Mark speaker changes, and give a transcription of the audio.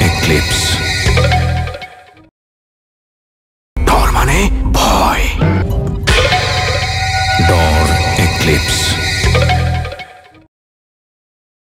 Speaker 1: eclipse ডর মানে ভয়